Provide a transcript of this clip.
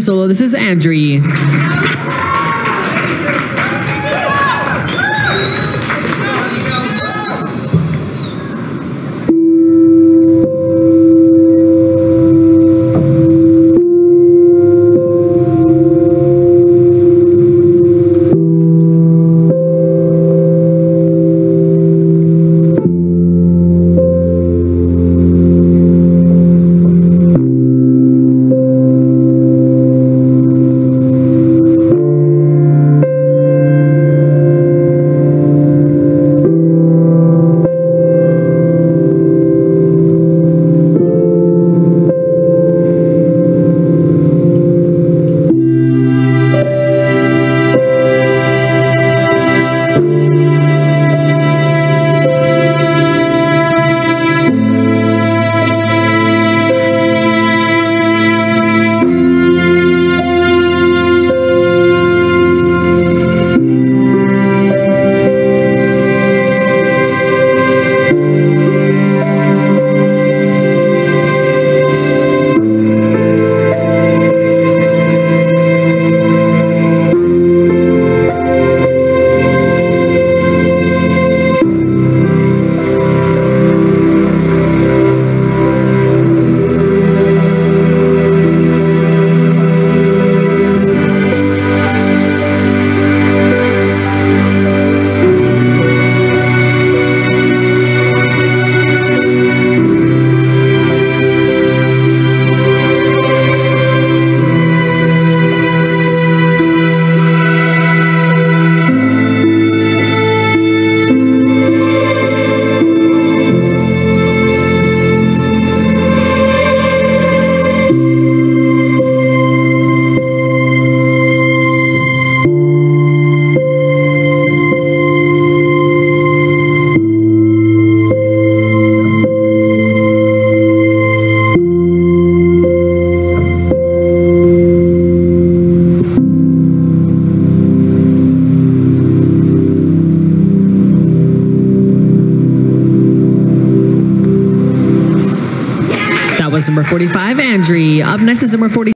solo. This is Andre. Was number 45, Andre. Up next is number 40.